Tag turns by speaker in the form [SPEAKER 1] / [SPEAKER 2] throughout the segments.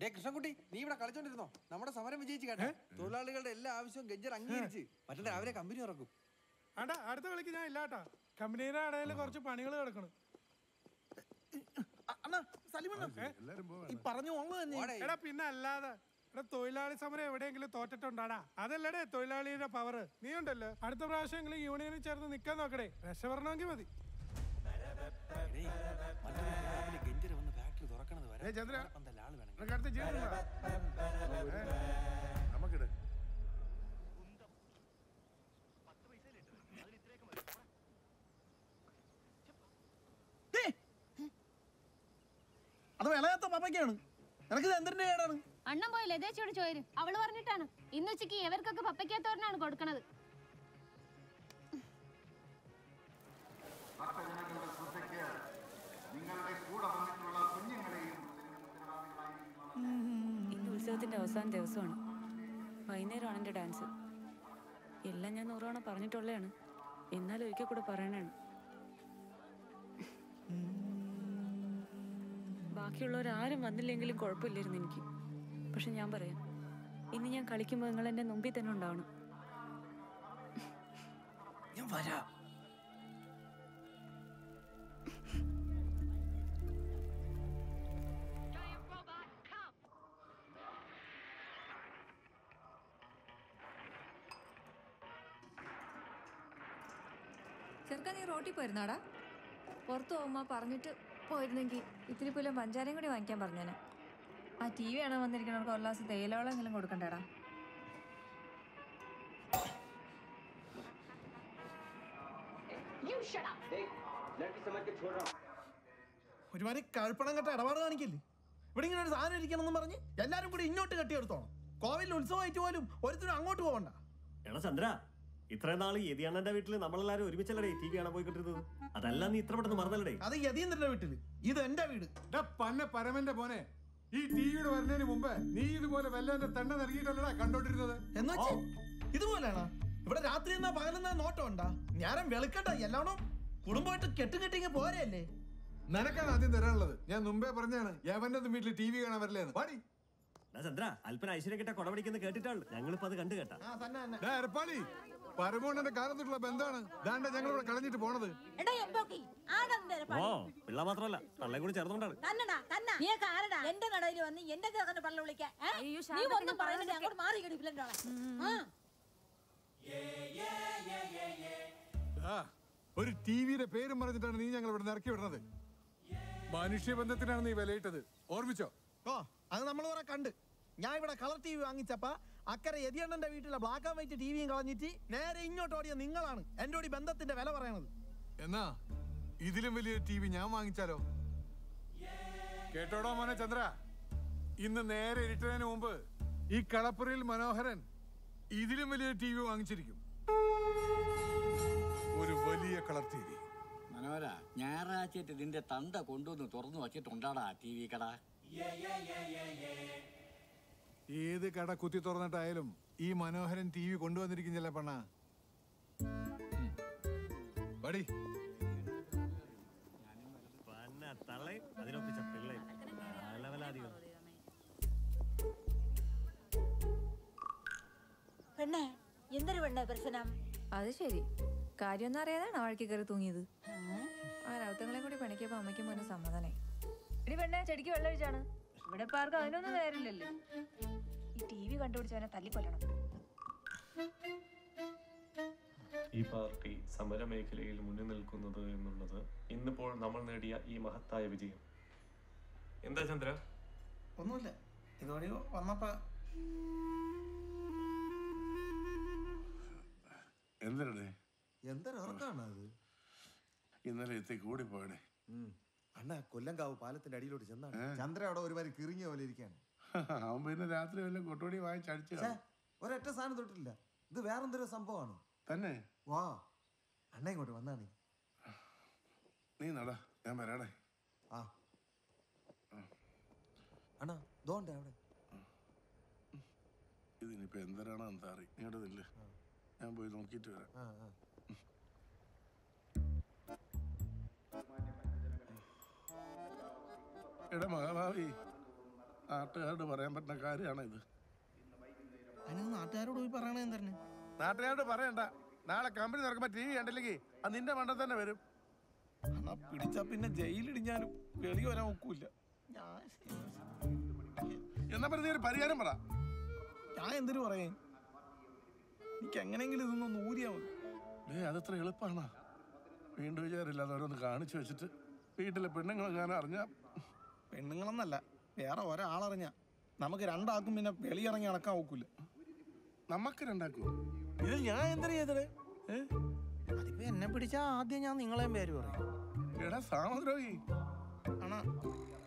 [SPEAKER 1] Day Krishnankutty നീ ഇവിടെ കളിച്ചോണ്ടിരുന്നോ? നമ്മുടെ സമരം വിജയിച്ച് കേട്ടെ. തൊഴിലാളികളുടെ എല്ലാ ആവശ്യവും ഗജ്ജർ അംഗീകരിച്ച്. മറ്റേ രാവിലെ കമ്പനി ഇറക്കും
[SPEAKER 2] ആടാ അടുത്ത കളിക്ക് ഞാൻ ഇല്ലാട്ടാ. കമ്പനിയുടെ ഇടയിൽ കുറച്ച് പണികൾ കിടക്കണം. എടാ പിന്നെ അല്ലാതെ. എടാ തൊഴിലാളി സമരം എവിടെയെങ്കിലും തോറ്റിട്ടുണ്ടാടാ. അതല്ലടേ തൊഴിലാളിയുടെ പവർ നീ ഉണ്ടല്ലോ. അടുത്ത പ്രാവശ്യമെങ്കിലും യൂണിയനിൽ ചേർന്ന് നിക്കാൻ നോക്കടേ. രക്ഷപ്പെടണമെങ്കിൽ മതി.
[SPEAKER 3] ചന്ദ്ര നിനക്ക് അടുത്ത ജീവിതം നമുക്കിട്.
[SPEAKER 4] അത് വിളയാത്ത പപ്പയ്ക്കാണ്. നിനക്ക് എന്തിന്റെ കേടാണ്?
[SPEAKER 5] അണ്ണൻ പോയി ലതേച്ചിയോട് ചോര് അവൾ പറഞ്ഞിട്ടാണ്. ഇന്ന് ഉച്ചയ്ക്ക് ഇവർക്കൊക്കെ പപ്പയ്ക്കാത്തോരനാണ് കൊടുക്കണത്.
[SPEAKER 6] ഇന്ന് ഉത്സവത്തിന്റെ അവസാന ദിവസമാണ്. വൈകുന്നേരമാണ് എന്റെ ഡാൻസ്. എല്ലാം ഞാൻ നൂറോണം പറഞ്ഞിട്ടുള്ളതാണ്. എന്നാലും ഒരിക്കൽ കൂടെ പറയണാണ് ബാക്കിയുള്ളവരാരും വന്നില്ലെങ്കിലും കുഴപ്പമില്ലായിരുന്നു എനിക്ക്. പക്ഷെ ഞാൻ പറയാം ഇന്ന് ഞാൻ കളിക്കുമ്പോൾ നിങ്ങൾ എന്റെ മുമ്പിൽ തന്നെ ഉണ്ടാവണം.
[SPEAKER 4] ഞാൻ വരാം.
[SPEAKER 7] ചെറുക്കാൻ നീ റോട്ടിൽ പോയിരുന്നാടാ? പുറത്തു പോകുമ്പോൾ പറഞ്ഞിട്ട് പോയിരുന്നെങ്കിൽ ഇത്തിരി പോലും പഞ്ചാരയും കൂടി വാങ്ങിക്കാൻ പറഞ്ഞേനെ. ആ ടി വി ആണോ വന്നിരിക്കുന്നവർക്ക് ഒരു ഗ്ലാസ് തേയിലോളെങ്കിലും കൊടുക്കണ്ടേടാ.
[SPEAKER 4] ഒരുമാതിരി കഴുപ്പണം കെട്ട ഇടപാട് കാണിക്കില്ലേ? ഇവിടെ ഇങ്ങനെ ഒരു സാധനം ഇരിക്കണമെന്ന് പറഞ്ഞ് എല്ലാരും കൂടി ഇങ്ങോട്ട് കെട്ടിയെടുത്തോണം. കോവിലിൽ ഉത്സവമായിട്ട് പോലും ഒരുത്തരും അങ്ങോട്ട് പോകണ്ട
[SPEAKER 8] എടാ ചന്ദ്ര ഇത്രയും നാൾ യതിയാണന്റെ വീട്ടിൽ നമ്മളെല്ലാരും ഒരുമിച്ചല്ലേ ടി വി കാണാൻ പോയിക്കൊണ്ടിരുന്നത്? അതല്ല നീ ഇത്ര പെട്ടെന്ന് മറന്നല്ലേ
[SPEAKER 4] അത് യതീന്ദ്രന്റെ വീട്ടിൽ. ഇത് എന്റെ വീട്.
[SPEAKER 2] പന്നെ പരമന്റെ പോനെ ഈ ടിവിയുടെ വരുന്നതിന് മുമ്പ് നീ ഇതുപോലെ വല്ലവന്റെ തെണ്ണ നൽകിയിട്ടല്ലടാ കണ്ടോണ്ടിരുന്നത്?
[SPEAKER 4] എന്ന് വെച്ച് ഇതുപോലെയാണോ? ഇവിടെ രാത്രി എന്നാ പകലെന്നാ നോട്ടം ഉണ്ടാ? ഞാനും വെളുക്കണ്ട എല്ലാണോ കുടുംബമായിട്ട് കെട്ടും കെട്ടിങ്ങ് പോരല്ലേ?
[SPEAKER 2] നിനക്കാണ് ആദ്യം തരാനുള്ളത്. ഞാൻ മുമ്പേ പറഞ്ഞാണ് യവന്റെ വീട്ടിൽ ടി വി കാണാൻ വരില്ലേന്ന്. പാടി
[SPEAKER 8] ചന്ദ്ര അല്പന ഐശ്വര്യ കിട്ട കൊടപിടിക്കുന്ന കേട്ടിട്ടാണ്. ഞങ്ങളിപ്പോ അത് കണ്ടു കേട്ടാ.
[SPEAKER 4] ആ
[SPEAKER 2] എരപ്പാളി പരമോണ്ണന്റെ ബന്ധാണ്. ദാണ്ട ഞങ്ങൾ ഇവിടെ കളഞ്ഞിട്ട് പോണത്.
[SPEAKER 8] ഓ പിള്ള മാത്രമല്ല. തള്ളയും കൂടി ചേർന്നുകൊണ്ടാണ്
[SPEAKER 9] തന്നടാ തന്ന. നീ ആരടാ? എന്റെ നടയിൽ വന്ന് എന്റെ ചെറുക്കന്റെ പള്ള വിളിക്കാൻ.
[SPEAKER 7] അയ്യോ,
[SPEAKER 9] നീ
[SPEAKER 7] ശാന്തത്തിന്
[SPEAKER 9] ഒന്നും പറയുന്നില്ല അങ്ങോട്ട് മാറി
[SPEAKER 2] ഒരു ടിവിയുടെ പേരും പറഞ്ഞിട്ടാണ് നീ ഞങ്ങൾ ഇവിടെ ഇറക്കി വിടുന്നത്. മനുഷ്യബന്ധത്തിനാണ് നീ വിലയിട്ടത്. ഓർമ്മിച്ചോ?
[SPEAKER 4] ഓ അത് നമ്മൾ കുറെ കണ്ട്. ഞാൻ ഇവിടെ കളർ ടി വി വാങ്ങിച്ചപ്പ അക്കരെ യതിയണ്ണന്റെ വീട്ടിലെ ബ്ലാക്ക് ആൻഡ് വൈറ്റ് ടിവിയും കളഞ്ഞിട്ട് നേരെ ഇങ്ങോട്ട് ഓടിയ നിങ്ങളാണ് എന്റെ ഓടി ബന്ധത്തിന്റെ വില പറയണത്.
[SPEAKER 2] എന്നാ ഇതിലും വലിയ ടി വി ഞാൻ വാങ്ങിച്ചാലോ? കേട്ടോടോ മോനെ ചന്ദ്ര? ഇന്ന് നേരെ ഇരുട്ടതിന് മുമ്പ് ഈ കളപ്പുറയിൽ മനോഹരൻ ഇതിലും വലിയ ടി വി വാങ്ങിച്ചിരിക്കും. ഒരു വലിയ കളർ ടി വി
[SPEAKER 10] മനോഹര ഞായറാഴ്ച നിന്റെ തന്ത കൊണ്ടുവന്ന് തുറന്നു വച്ചിട്ടുണ്ടാടാ ടി വി കട
[SPEAKER 2] ഏത് കട കുത്തി തുറന്നിട്ടായാലും ഈ മനോഹരൻ ടി വി കൊണ്ടുവന്നിരിക്കും ചെല്ലപ്പണ്ണ പടി
[SPEAKER 8] അതിനൊപ്പിച്ച പിള്ളയും. ലെവലാധികം
[SPEAKER 9] പെണ്ണെ എന്തൊരു പെണ്ണെ പ്രശ്നം?
[SPEAKER 7] അത് ശരി. കാര്യമൊന്നും അറിയാതാണ് വഴക്കി കയറി തൂങ്ങിയത്? ആ രൗത്തങ്ങളെ കൂടി പണിക്കപ്പോ അമ്മയ്ക്ക് മോനെ സമ്മതനെ ഇനി പെണ്ണെ ചെടിക്ക് വെള്ളം ഒഴിച്ചാണ്. ഇവിടെ ഇപ്പൊ ആർക്കും അതിനൊന്നും നേരില്ലല്ലോ ഈ ടി വി കണ്ടുപിടിച്ചവനെ തല്ലിക്കൊല്ലണം.
[SPEAKER 11] ഈ പാർട്ടി സമരമേഖലയിൽ മുന്നിൽ നിൽക്കുന്നത് എന്നുള്ളത് ഇന്നിപ്പോൾ നമ്മൾ നേടിയ ഈ മഹത്തായ വിജയം. എന്താ ചന്ദ്ര?
[SPEAKER 4] ഒന്നുമില്ല. ഇതുവഴി വന്നപ്പോ
[SPEAKER 3] എന്തരടേ?
[SPEAKER 12] എന്തരാണത് അത്?
[SPEAKER 3] ഇന്നലെ എത്തി കൂടി പോയടേ
[SPEAKER 12] അണ്ണ കൊല്ലങ്കാവ് പാലത്തിന്റെ അടിയിലോട്ട് ചെന്നാണ്. ചന്ദ്ര അവിടെ ഒരു പരി കിറിഞ്ഞ പോലെ ഇരിക്കാണ്.
[SPEAKER 3] അവൻ പിന്നെ രാത്രി വല്ല കൊട്ടോടി വാങ്ങിച്ചടിച്ചു
[SPEAKER 12] ഛേ, ഒരൊറ്റ സാധനം തൊട്ടില്ല ഇത് വേറെന്തൊരു സംഭവമാണ്?
[SPEAKER 3] തന്നെ?
[SPEAKER 12] വാ അണ്ണ ഇങ്ങോട്ട് വന്നാണ്
[SPEAKER 3] നീ നടാ ഞാൻ വരാടേ.
[SPEAKER 12] ആ. അണ്ണാ ദോണ്ടേ അവിടെ.
[SPEAKER 3] ഇതിനിപ്പോ എന്തരാണോ എന്താ അറി ഇങ്ങോട്ട് നില്ല. ഞാൻ പോയി നോക്കിയിട്ട് വരാം. എടാ മഹാഭാവി. നാട്ടുകാരോട് പറയാൻ പറ്റുന്ന കാര്യമാണ് ഇത്
[SPEAKER 4] അതിന് നാട്ടുകാരോട് പോയി പറയണേ എന്താണ്
[SPEAKER 3] നാട്ടുകാരോട് പറയണ്ട. നാളെ കമ്പനി തുറക്കുമ്പോ ടി വി കണ്ടില്ലെങ്കിൽ അത് നിന്റെ മണ്ട തന്നെ വരും.
[SPEAKER 4] എന്നാ പിടിച്ചാ പിന്നെ ജയിലിടിഞ്ഞാലും വെളി വരാൻ ഒക്കൂല
[SPEAKER 3] എന്നാ പറഞ്ഞ നീ ഒരു പരിഹാരം പറ.
[SPEAKER 4] ഞാൻ എന്തിനു പറയേ? എനിക്ക് എങ്ങനെയെങ്കിലും ഇതൊന്നും ഊരിയാ മതി.
[SPEAKER 3] ഡേ അതത്ര എളുപ്പമാണ് വീണ്ടും വിചാരില്ലാതെ ഓരോന്ന് കാണിച്ചു വെച്ചിട്ട് വീട്ടിലെ പെണ്ണുങ്ങളെങ്ങാനും അറിഞ്ഞാ
[SPEAKER 4] പെണ്ണുങ്ങളെന്നല്ല വേറെ ഒരാളറിഞ്ഞ. നമുക്ക് രണ്ടാൾക്കും പിന്നെ വെളിയിറങ്ങി നടക്കാൻ ഒക്കില്ല.
[SPEAKER 3] നമുക്ക് രണ്ടാക്കും.
[SPEAKER 4] ഇതിൽ ഞാൻ എന്താ ചെയ്തത്? അതിപ്പോ എന്നെ പിടിച്ചാ ആദ്യം ഞാൻ നിങ്ങളെയും പേര് പറയും.
[SPEAKER 3] എടാ സാമദ്രോഹി.
[SPEAKER 4] ആണാ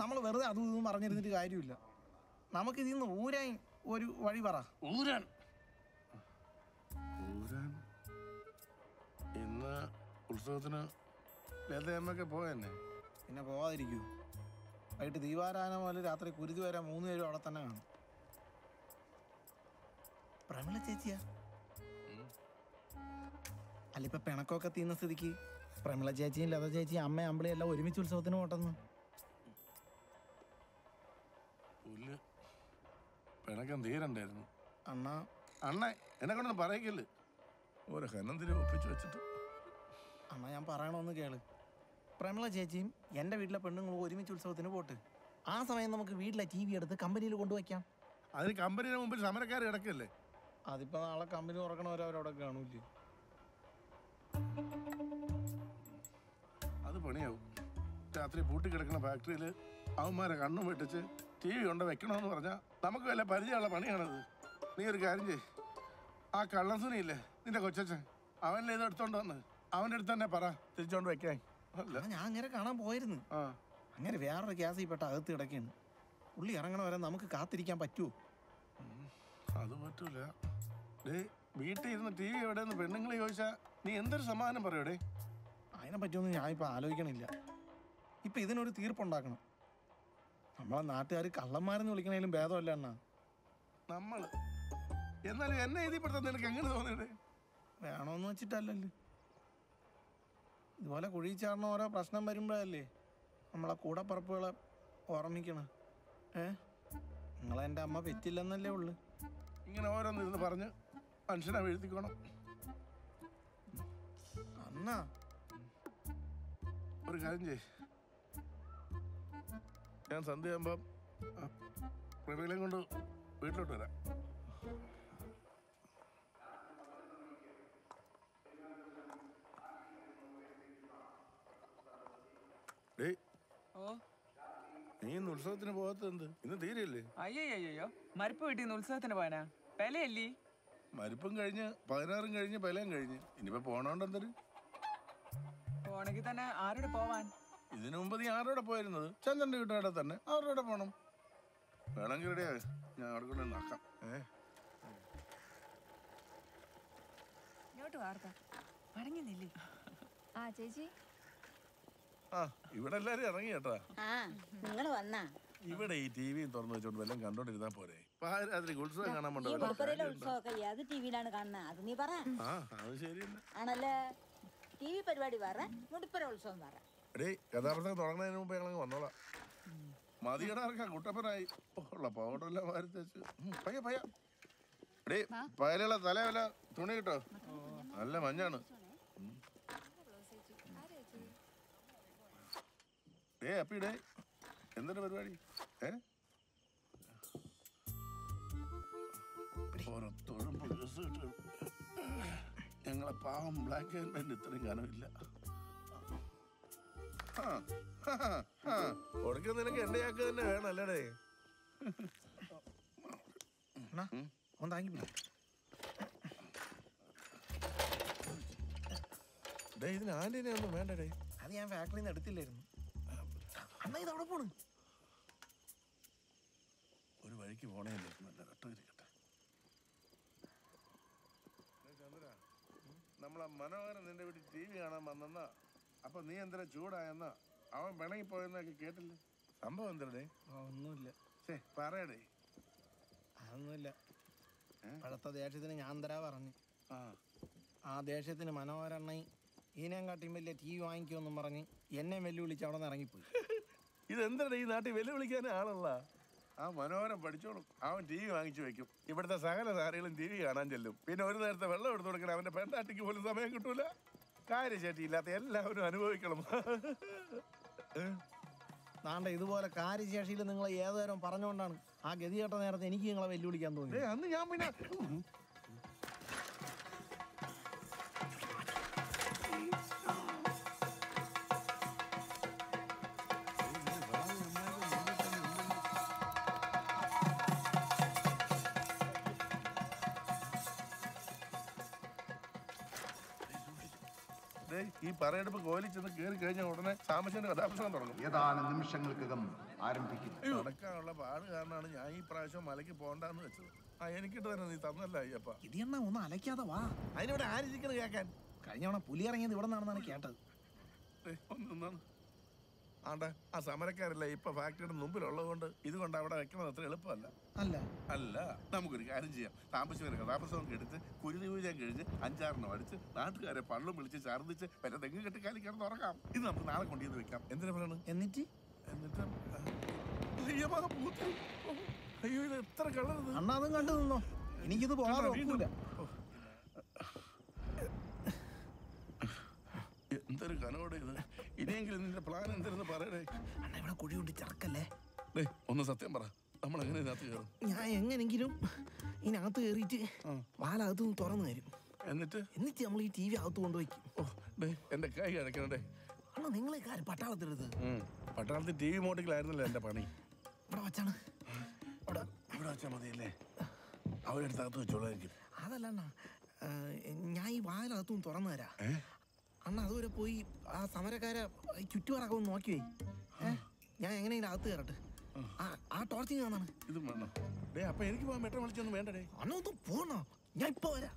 [SPEAKER 4] നമ്മൾ വെറുതെ അതും ഇതും പറഞ്ഞിരുന്നിട്ട് കാര്യമില്ല. നമുക്ക് ഇതിൽ നിന്ന് ഊരാൻ ഒരു വഴി പറ.
[SPEAKER 3] ഊരാൻ. ഊരാൻ? ഇന്ന് ഉത്സവത്തിന് ലതയമ്മയൊക്കെ പോയെന്നെ.
[SPEAKER 4] പിന്നെ പോവാതിരിക്കൂ. വൈകിട്ട് ദീപാരാധന പോലെ രാത്രി കുരുതി വരെ മൂന്ന് പേരും അവിടെ തന്നെ കാണും. പ്രമിള ചേച്ചിയാ? അല്ല ഇപ്പൊ പിണക്കൊക്കെ തീർന്ന സ്ഥിതിക്ക് പ്രമിള ചേച്ചിയും ലത ചേച്ചിയും അമ്മ അമ്പിളിയും എല്ലാം ഒരുമിച്ച് ഉത്സവത്തിന് പോട്ടെന്ന്.
[SPEAKER 3] പുല്ല്. പിണക്കം തീരണ്ടായിരുന്നു.
[SPEAKER 4] അണ്ണ.
[SPEAKER 3] അണ്ണ എന്നെ കൊണ്ടൊന്നും പറയിക്കല്ല്? ഒപ്പിച്ച് വെച്ചിട്ട്.
[SPEAKER 4] അണ്ണ ഞാൻ പറയണമെന്ന് കേൾ. പ്രമിള ചേച്ചിയും എന്റെ വീട്ടിലെ പെണ്ണുങ്ങളും ഒരുമിച്ച് ഉത്സവത്തിന് പോട്ട്. ആ സമയം നമുക്ക് വീട്ടിലെ ടി വി എടുത്ത് കമ്പനിയിൽ കൊണ്ടുവയ്ക്കാം.
[SPEAKER 3] അതിന് കമ്പനിയുടെ മുമ്പിൽ സമരക്കാർ കിടക്കല്ലേ?
[SPEAKER 4] അതിപ്പോ നാളെ കമ്പനി തുറക്കണവരവരവിടെ കാണൂല്ലേ?
[SPEAKER 3] അത് പണിയാവും. രാത്രി പൂട്ടി കിടക്കുന്ന ഫാക്ടറിയിൽ അവന്മാരെ കണ്ണും വെട്ടിച്ച് ടി വി കൊണ്ട് വെക്കണമെന്ന് പറഞ്ഞാൽ നമുക്ക് വല്ല പരിചയമുള്ള പണിയാണത്. നീ ഒരു കാര്യം ചെയ് ആ കള്ളസുനിയില്ലേ നിന്റെ കൊച്ചച്ഛൻ അവനിൽ ഇത് എടുത്തോണ്ട് വന്ന്? അവന്റെ അടുത്ത് തന്നെ പറ. തിരിച്ചോണ്ട് വെക്കാൻ
[SPEAKER 4] ഞാൻ അങ്ങനെ കാണാൻ പോയിരുന്നു അങ്ങനെ വേറൊരു ഗ്യാസിൽ പെട്ട അകത്ത് കിടക്കുന്നു ഉള്ളി ഇറങ്ങണ വരെ നമുക്ക് കാത്തിരിക്കാൻ പറ്റുമോ
[SPEAKER 3] അത് പറ്റൂല. വീട്ടിൽ ഇരുന്ന് ടി വി എവിടെ പെണ്ണുങ്ങൾ ചോദിച്ചാൽ നീ എന്തൊരു സമാധാനം പറയൂടെ
[SPEAKER 4] അതിനെ പറ്റിയൊന്നും ഞാൻ ഇപ്പൊ ആലോചിക്കണില്ല. ഇപ്പൊ ഇതിനൊരു തീർപ്പുണ്ടാക്കണം. നമ്മളെ നാട്ടുകാർ കള്ളന്മാരെന്ന് വിളിക്കണേലും ഭേദമല്ല അണ്ണാ.
[SPEAKER 3] നമ്മൾ എന്നാലും എന്നെ എഴുതിപ്പെടുത്താൻ നിനക്ക് എങ്ങനെ തോന്നിയത്?
[SPEAKER 4] വേണമെന്ന് വെച്ചിട്ടല്ലല്ലോ. ഇതുപോലെ കുഴി ചേർന്ന ഓരോ പ്രശ്നം വരുമ്പോഴല്ലേ നമ്മളെ കൂടപ്പറപ്പുകളെ ഓർമ്മിക്കണം. ഏ? നിങ്ങളെന്റെ അമ്മ പെറ്റില്ലെന്നല്ലേ ഉള്ളു.
[SPEAKER 3] ഇങ്ങനെ ഓരോന്ന് ഇരുന്ന് പറഞ്ഞ് മനുഷ്യനെ വീഴ്ത്തിക്കോണം.
[SPEAKER 4] അന്നാ.
[SPEAKER 3] ഒരു കാര്യം ചെയ് ഞാൻ സന്ധ്യ ആകുമ്പം കൊണ്ട് വീട്ടിലോട്ട് വരാം ഡേയ്
[SPEAKER 13] ഓ
[SPEAKER 3] നീ ഇന്ന് ഉത്സവത്തിന് പോകാത്തത് എന്ത്? ഇന്ന് തീരെയല്ലേ?
[SPEAKER 13] അയ്യോ അയ്യോ മരിപ്പ് വീട്ടിൽ നിന്ന് ഉത്സവത്തിന് പോകാനാ പെലയല്ലേ?
[SPEAKER 3] മരിപ്പും കഴിഞ്ഞ് പതിനാറും കഴിഞ്ഞ് പെലയും കഴിഞ്ഞ്. ഇനിയിപ്പോ പോണോണ്ട് എന്തൊരു?
[SPEAKER 13] പോണെങ്കിൽ തന്നെ ആരോട് പോവാൻ?
[SPEAKER 3] ഇതിനു മുമ്പ് നീ ആരോടെ പോയിരുന്നത്? ചന്ദ്രന്റെ വീട്ടുകാരെ തന്നെ. അവരുടെ കൂടെ പോണം? വേണമെങ്കിൽ റെഡിയാ ഞാൻ അവിടെ കൊണ്ട് നോക്കാം ഏ?
[SPEAKER 7] ഇങ്ങോട്ട് വാർത്ത.
[SPEAKER 13] മടങ്ങുന്നില്ലേ
[SPEAKER 7] ആ ചേച്ചി.
[SPEAKER 3] ഇവിടെ എല്ലാരും ഇറങ്ങി കേട്ടാ.
[SPEAKER 9] ആ നിങ്ങൾ വന്നാ.
[SPEAKER 3] ഇവിടെ ഈ ടി വിയും തുറന്നു വെച്ചോണ്ട് വല്ലതും കണ്ടോണ്ടിരുന്നാ പോരെ. പാതിരാത്രി ഉത്സവം കാണാൻ?
[SPEAKER 9] ഉത്സവമൊക്കെ ഏത് ടി വിയിലാണ് കാണുന്നത് അത് നീ പറ.
[SPEAKER 3] ആ അത് ശരി
[SPEAKER 9] ആണല്ലേ? ടി വി പരിപാടി പറ. മുടിപ്പുര ഉത്സവം പറ.
[SPEAKER 3] എടേ കഥാപ്രസംഗം തുടങ്ങുന്നതിന് മുമ്പ് ഞങ്ങൾ വന്നോളാം. മതിയുടെ ഇറക്കാം കുട്ടപ്പനായി. ഉള്ള പൗഡറെല്ലാം വാരി തേച്ച്. പയ്യ പയ്യ. എടേ പയലുള്ള തലവല തുണി കിട്ടോ? നല്ല മഞ്ഞാണ്. ഏ അപ്പിടേ എന്തൊരു പരിപാടി? ഏ? പുറത്തോളം ഞങ്ങളെ പാവം ബ്ലാക്ക് ആൻഡ് വൈറ്റ് ഇത്രയും ഒടുക്ക നിനക്ക് എന്റെ ചാക്ക് തന്നെ വേണം അല്ലടേ.
[SPEAKER 4] ഒന്ന് താങ്കി
[SPEAKER 3] ഇതിന് ആന്റീനെ ഒന്നും വേണ്ടടേ.
[SPEAKER 4] അത് ഞാൻ ഫാക്ടറിയിൽ നിന്ന് എടുത്തില്ലായിരുന്നു. അണ്ണാ ഇത് അവിടെ പോണ്.
[SPEAKER 3] ഒരു വഴിക്ക് പോണേ നല്ല കട്ടിരിക്കട്ടെ ചന്ദ്ര നമ്മളെ മനോഹരൻ നിന്റെ വീട്ടിൽ ടി വി കാണാൻ വന്നെന്നാ. അപ്പൊ നീ എന്തിനാ ചൂടായെന്നാ? അവൻ പിണങ്ങി പോയെന്നൊക്കെ കേട്ടില്ലേ? സംഭവം എന്തേ
[SPEAKER 4] ഒന്നുമില്ല.
[SPEAKER 3] ശേ പറയടേ.
[SPEAKER 4] അതൊന്നുമില്ല. പഴത്ത ദേഷ്യത്തിന് ഞാൻ തരാ പറഞ്ഞു.
[SPEAKER 3] ആ.
[SPEAKER 4] ആ ദേഷ്യത്തിന് മനോഹരണ്ണ ഇനേം കാട്ടിയും വലിയ ടി വി വാങ്ങിക്കുമെന്നും പറഞ്ഞ് എന്നെ വെല്ലുവിളിച്ച് അവിടെ നിന്ന് ഇറങ്ങിപ്പോയി.
[SPEAKER 3] ഇതെന്താണ് ഈ നാട്ടിൽ വെല്ലുവിളിക്കാൻ ആളല്ല ആ മനോഹരം പഠിച്ചോളും. അവൻ ടി വി വാങ്ങിച്ചു വെക്കും. ഇവിടുത്തെ സകല സാറികളും ടി വി കാണാൻ ചെല്ലും. പിന്നെ ഒരു നേരത്തെ വെള്ളം എടുത്തു കൊടുക്കണം അവന്റെ പെണ്ണാട്ടിക്ക് പോലും സമയം കിട്ടൂല. കാര്യശേഷിയില്ലാത്ത എല്ലാവരും അനുഭവിക്കണം.
[SPEAKER 4] താണ്ട ഇതുപോലെ കാര്യശേഷിയിൽ നിങ്ങൾ ഏതുതരം പറഞ്ഞുകൊണ്ടാണ് ആ ഗതികെട്ട നേരത്തെ എനിക്ക് നിങ്ങളെ വെല്ലുവിളിക്കാൻ തോന്നി
[SPEAKER 3] അന്ന് ഞാൻ പിന്നെ ഈ പറയെടുപ്പ് കോലി ചെന്ന് കയറി കഴിഞ്ഞ ഉടനെ സാമശന്റെ കഥാപ്രസംഗം തുടങ്ങും.
[SPEAKER 14] ഏതാനും നിമിഷങ്ങൾക്കകം ആരംഭിക്കും.
[SPEAKER 3] നടക്കാനുള്ള പാട് കാരണമാണ് ഞാൻ ഈ പ്രാവശ്യം മലയ്ക്ക് പോകണ്ടെന്ന് വെച്ചത്. ആ എനിക്കിട്ട് തന്നെ നീ തന്നല്ല അയ്യപ്പ?
[SPEAKER 4] ഇത് എന്നാ ഒന്ന് അലക്കാതെ വാ.
[SPEAKER 3] അതിനിവിടെ ആരിക്കണ് കേൾക്കാൻ?
[SPEAKER 4] കഴിഞ്ഞ തവണ പുലി ഇറങ്ങിയത് ഇവിടെ നിന്നാണെന്നാണ് കേട്ടത്.
[SPEAKER 3] ദേ, ഒന്ന് നിന്നാണ്. ആണ്ട ആ സമരക്കാരല്ല ഇപ്പൊ ഫാക്ടറിയുടെ മുമ്പിൽ ഉള്ളതുകൊണ്ട് ഇതുകൊണ്ട് അവിടെ വെക്കണത് അത്ര എളുപ്പമല്ല.
[SPEAKER 4] അല്ല.
[SPEAKER 3] അല്ല നമുക്കൊരു കാര്യം ചെയ്യാം. താമസിച്ചവരെ കഥാപ്രസവം എടുത്ത് കുരുതി പൂജയും കഴിഞ്ഞ് അഞ്ചാറിനും അടിച്ച് നാട്ടുകാരെ പള്ളും വിളിച്ച് ഛർദ്ദിച്ച് വല്ല തെങ്ങ് കെട്ടി കാലി കിടന്ന് ഉറക്കാം. ഇത് നമുക്ക് നാളെ കൊണ്ടുവന്ന് വെക്കാം. എന്തിനാ പറയണത്?
[SPEAKER 4] എന്നിട്ട്?
[SPEAKER 3] എന്നിട്ട് അയ്യോ, ഇത് എത്ര കളർ
[SPEAKER 4] അണ്ണാ അതും കണ്ടു നിന്നോ? എനിക്കിത് പോകാതെ
[SPEAKER 3] എന്തൊരു കനോടെ ഇത്. ഇനിയെങ്കിലും നിന്റെ പ്ലാൻ എന്തെന്ന് പറയടേ
[SPEAKER 4] അണ്ണ ഇവിടെ കുഴി കൊണ്ട് ചറക്കല്ലേ?
[SPEAKER 3] ഡേ ഒന്ന് സത്യം പറ. നമ്മൾ എങ്ങനെ ഇതിനകത്ത് കയറും?
[SPEAKER 4] ഞാൻ എങ്ങനെങ്കിലും ഇതിനകത്ത് കയറിയിട്ട് വാലകത്ത് നിന്ന് തുറന്നു തരും.
[SPEAKER 3] എന്നിട്ട്?
[SPEAKER 4] എന്നിട്ട് നമ്മൾ ഈ ടി വി അകത്ത് കൊണ്ടുപോയിക്കും
[SPEAKER 3] ഓ ഡേ എന്റെ കൈ അടയ്ക്കണേ.
[SPEAKER 4] അണ്ണാ നിങ്ങളെ കാര്യം പട്ടാളത്തിരുത്
[SPEAKER 3] പട്ടാളത്തിൽ ടി വി മോട്ടിക്കലായിരുന്നല്ലോ എന്റെ പണി.
[SPEAKER 4] ഇവിടെ വച്ചാണ്.
[SPEAKER 3] ഇവിടെ വെച്ചാൽ മതിയല്ലേ? അവരെടുത്ത് അകത്ത് വെച്ചോളായിരിക്കും.
[SPEAKER 4] അതല്ല അണ്ണാ ഞാൻ ഈ വാലകത്ത് തുറന്നു തരാം. അണ്ണ അതുവരെ പോയി ആ സമരക്കാരെ ചുറ്റുപാടൊക്കെ ഒന്ന് നോക്കി വേ ഞാൻ എങ്ങനെയെങ്കിലും അകത്ത് കയറട്ടെ. ആ. ആ ടോർച്ചിങ് കാണാണ്.
[SPEAKER 3] ഇത് വേണം. ഡേ അപ്പൊ എനിക്ക് പോകാൻ മെട്രോ വിളിച്ചൊന്നും വേണ്ടേ
[SPEAKER 4] അണ്ണ ഒന്ന് പോണോ? ഞാൻ ഇപ്പൊ വരാം.